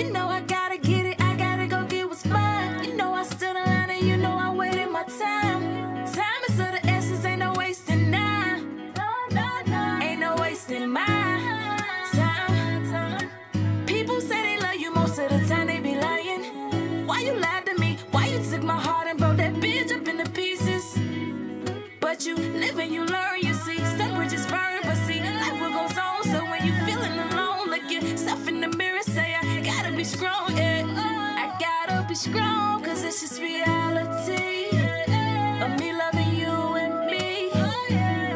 You know I gotta get it, I gotta go get what's mine. You know I stood in line and you know I waited my time. Time is of the essence, ain't no wasting time. No, no, no. Ain't no wasting my time. People say they love you most of the time, they be lying. Why you lied to me? Why you took my heart and broke that bitch up into pieces? But you live and you strong, yeah. I gotta be strong, cause it's just reality. Of me loving you and me.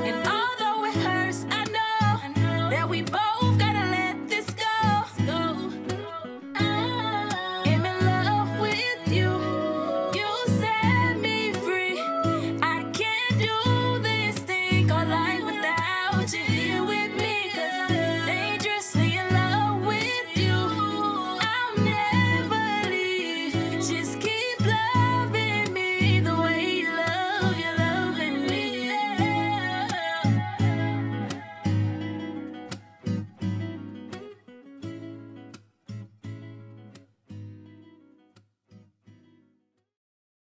And although it hurts, I know that we both gotta let this go. I'm in love with you. You set me free. I can't do this thing called life without you.